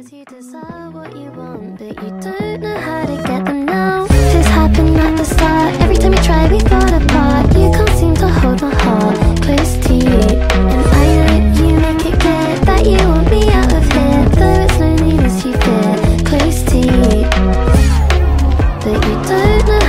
Cause you desire what you want, but you don't know how to get them now. This happened at the start. Every time you try, we fall apart. You can't seem to hold my heart close to you. And I know you make it clear that you want me out of here. Though it's loneliness you fear, close to you. But you don't know.